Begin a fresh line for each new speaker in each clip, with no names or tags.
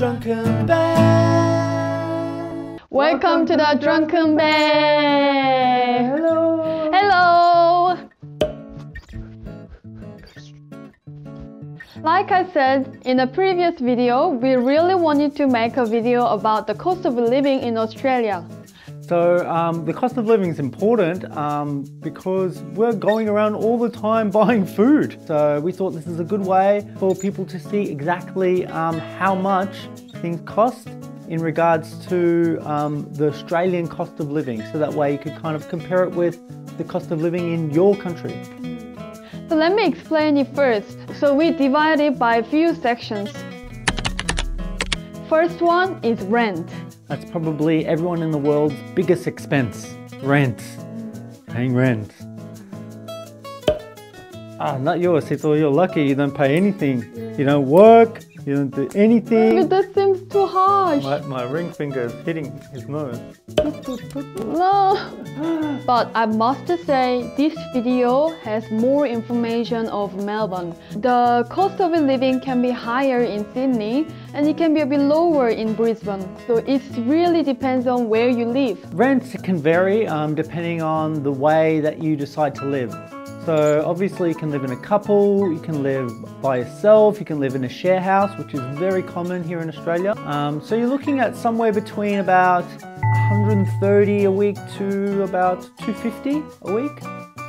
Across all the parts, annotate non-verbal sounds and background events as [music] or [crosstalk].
Drunken Bear.
Welcome to the Drunken Bear.
Hello.
Hello. Like I said in a previous video, we really wanted to make a video about the cost of living in Australia.
So um, the cost of living is important um, because we're going around all the time [laughs] buying food. So we thought this is a good way for people to see exactly um, how much things cost in regards to um, the Australian cost of living. So that way you could kind of compare it with the cost of living in your country.
So let me explain it first. So we divide it by a few sections. First one is rent.
That's probably everyone in the world's biggest expense rent. Paying rent. Ah, not yours. Sito, you're lucky you don't pay anything. You don't work, you don't do anything.
But that seems too harsh.
My, my ring finger is hitting his nose.
No. But I must say this video has more information of Melbourne. The cost of living can be higher in Sydney and it can be a bit lower in Brisbane. So it really depends on where you live.
Rents can vary um, depending on the way that you decide to live. So obviously you can live in a couple, you can live by yourself, you can live in a share house, which is very common here in Australia. Um, so you're looking at somewhere between about 130 a week to about 250 a week.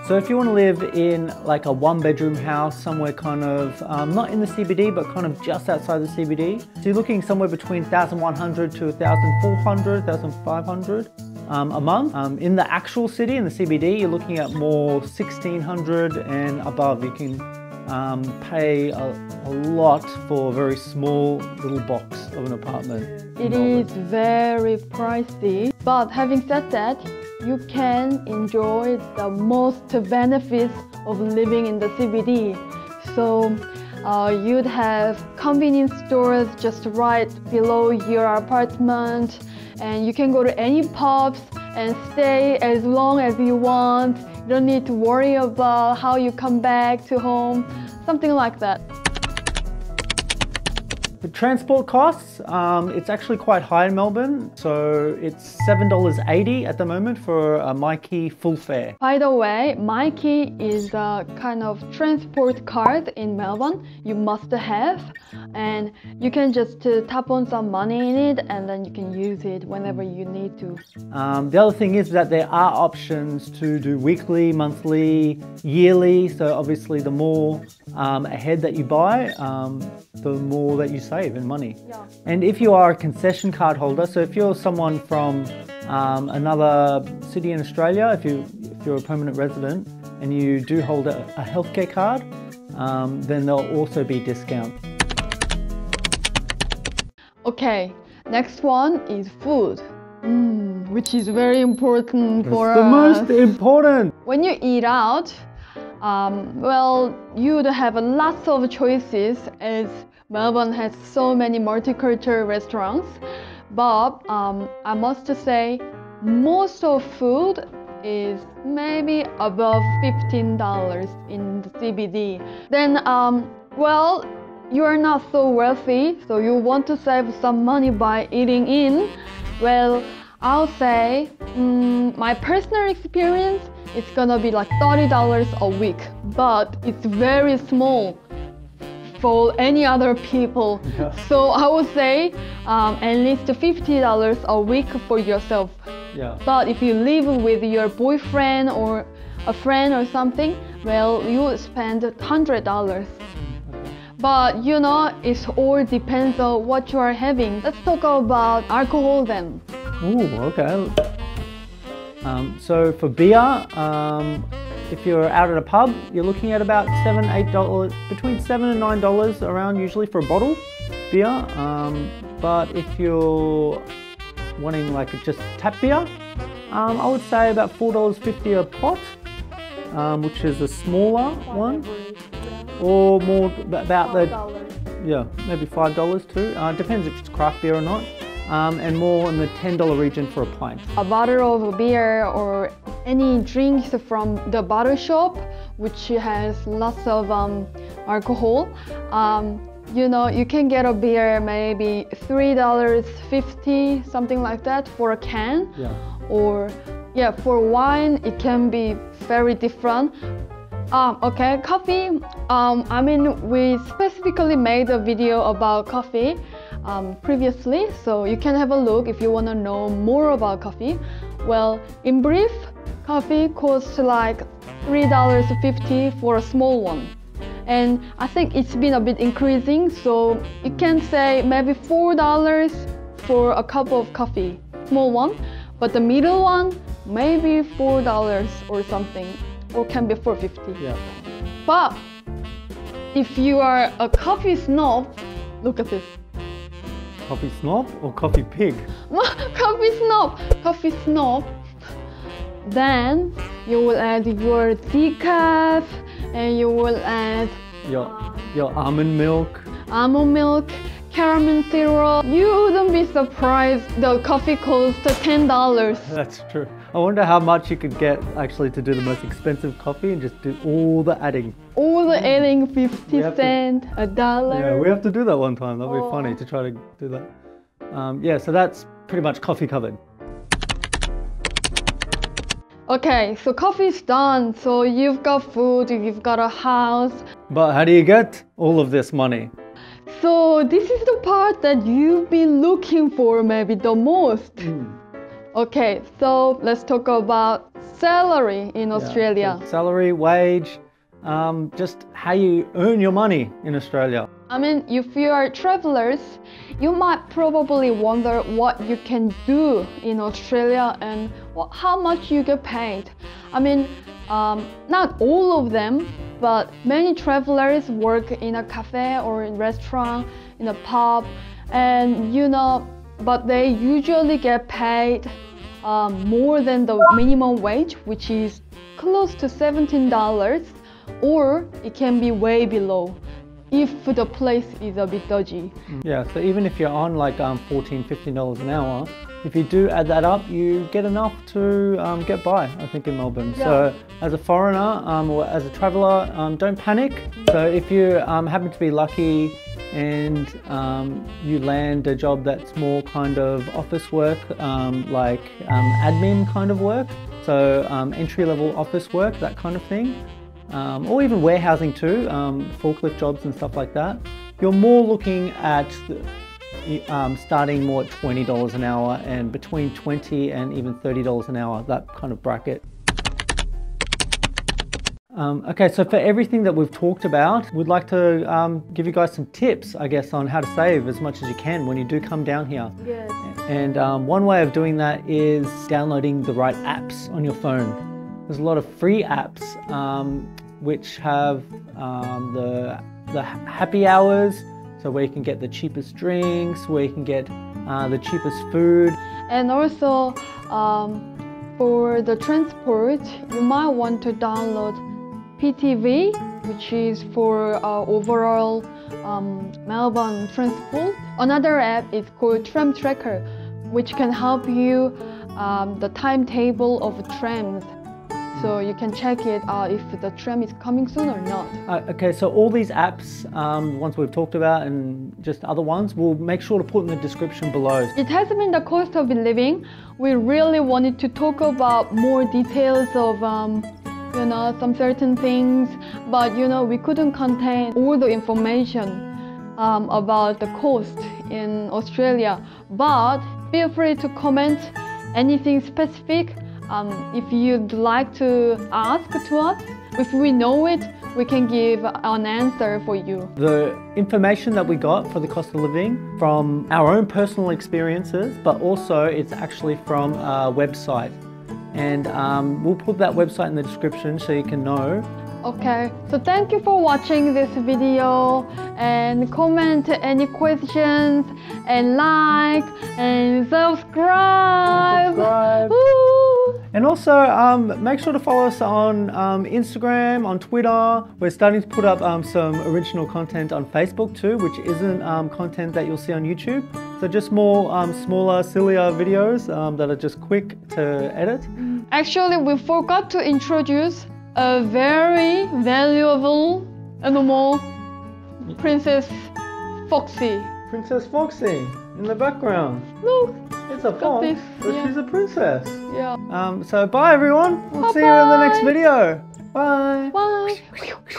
So if you want to live in like a one bedroom house somewhere kind of um, not in the CBD but kind of just outside the CBD, so you're looking somewhere between 1,100 to 1,400, 1,500 um, a month. Um, in the actual city, in the CBD, you're looking at more 1,600 and above. You can um, pay a, a lot for a very small little box of an apartment.
It is very pricey. But having said that, you can enjoy the most benefits of living in the CBD. So uh, you'd have convenience stores just right below your apartment and you can go to any pubs and stay as long as you want. You don't need to worry about how you come back to home, something like that.
Transport costs, um, it's actually quite high in Melbourne. So it's $7.80 at the moment for a Myki full fare.
By the way, Myki is a kind of transport card in Melbourne you must have and you can just uh, tap on some money in it and then you can use it whenever you need to.
Um, the other thing is that there are options to do weekly, monthly, yearly. So obviously the more um, ahead that you buy, um, the more that you save in money.
Yeah.
And if you are a concession card holder, so if you're someone from um, another city in Australia, if you if you're a permanent resident and you do hold a, a healthcare card, um, then there'll also be discount.
Okay, next one is food, mm, which is very important for
It's the
us.
most important.
When you eat out, um, well, you'd have lots of choices as Melbourne has so many multicultural restaurants. But um, I must say, most of food is maybe above $15 in the CBD. Then, um, well, you are not so wealthy, so you want to save some money by eating in. Well, I'll say mm, my personal experience it's gonna be like $30 a week, but it's very small for any other people. [laughs]
Yeah.
So I would say um, at least $50 a week for yourself.
Yeah.
But if you live with your boyfriend or a friend or something, well, you would spend $100. But you know, it all depends on what you are having. Let's talk about alcohol then.
Ooh, okay. Um, so for beer, um, if you're out at a pub, you're looking at about seven, eight dollars, between seven and nine dollars around usually for a bottle beer. Um, but if you're wanting like just tap beer, um, I would say about four dollars fifty a pot, um, which is a smaller one, or more about the yeah maybe five dollars too. Uh, depends if it's craft beer or not. Um, and more in the $10 region for a pint.
a bottle of beer or any drinks from the bottle shop which has lots of um, alcohol um, you know, you can get a beer maybe three dollars fifty, something like that for a can.
Yeah.
Or yeah, for wine it can be very different. Um, okay, coffee. Um, I mean, we specifically made a video about coffee um, previously, so you can have a look if you want to know more about coffee. Well, in brief, coffee costs like $3.50 for a small one. And I think it's been a bit increasing, so you can say maybe $4 for a cup of coffee, small one. But the middle one, maybe $4 or something or can be 450.
Yeah.
But if you are a coffee snob, look at this.
Coffee snob or coffee pig? [laughs]
coffee snob, coffee snob. Then you will add your decaf and you will add
Your your almond milk.
almond milk, caramel syrup. You wouldn't be surprised the coffee costs ten dollars. [laughs]
That's true. I wonder how much you could get actually to do the most expensive coffee and just do all the adding.
All the adding fifty
We have to-
cent, a dollar.
Yeah, we have to do that one time. That'd be
Oh.
funny to try to do that. Um, yeah, so that's pretty much coffee covered.
Okay, so coffee's done. So you've got food, you've got a house.
But how do you get all of this money?
So this is the part that you've been looking for maybe the most. Okay, so let's talk about salary in
Yeah,
Australia.
so salary, wage, um, just how you earn your money in Australia.
I mean, if you are travelers, you might probably wonder what you can do in Australia and what, how much you get paid. I mean, um, not all of them, but many travelers work in a cafe or in restaurant, in a pub, and you know, but they usually get paid um, more than the minimum wage, which is close to $17, or it can be way below if the place is a bit dodgy.
Yeah, so even if you're on like um, 14 $15 an hour, if you do add that up, you get enough to um, get by, I think, in Melbourne. So, as a foreigner um, or as a traveller, um, don't panic. So, if you um, happen to be lucky and um, you land a job that's more kind of office work, um, like um, admin kind of work, so um, entry level office work, that kind of thing, um, or even warehousing too, um, forklift jobs and stuff like that, you're more looking at the, um, starting more at $20 an hour and between 20 and even $30 an hour, that kind of bracket. Um, okay, so for everything that we've talked about, we'd like to um, give you guys some tips, I guess, on how to save as much as you can when you do come down here.
Yes.
And um, one way of doing that is downloading the right apps on your phone. There's a lot of free apps um, which have um, the, the happy hours, so where you can get the cheapest drinks, where you can get uh, the cheapest food.
And also, um, for the transport, you might want to download PTV, which is for uh, overall um, Melbourne transport. Another app is called Tram Tracker, which can help you um, the timetable of trams. So you can check it out if the tram is coming soon or not.
Uh, okay, so all these apps, um, ones we've talked about and just other ones, we'll make sure to put in the description below.
It has been the cost of living. We really wanted to talk about more details of, um, you know, some certain things, but you know, we couldn't contain all the information um, about the cost in Australia. But feel free to comment anything specific. Um, if you'd like to ask to us, if we know it, we can give an answer for you.
The information that we got for the cost of living from our own personal experiences, but also it's actually from a website. And um, we'll put that website in the description so you can know.
Okay, so thank you for watching this video and comment any questions and like and subscribe.
Subscribe. And also, um, make sure to follow us on um, Instagram, on Twitter. We're starting to put up um, some original content on Facebook too, which isn't um, content that you'll see on YouTube. So just more um, smaller, sillier videos um, that are just quick to edit.
Actually, we forgot to introduce a very valuable animal, Princess Foxy.
Princess Foxy in the background.
Look,
It's a fox, but
yeah.
she's a princess.
yeah.
Um, so bye everyone. We'll see you in the next video. Bye.
Bye.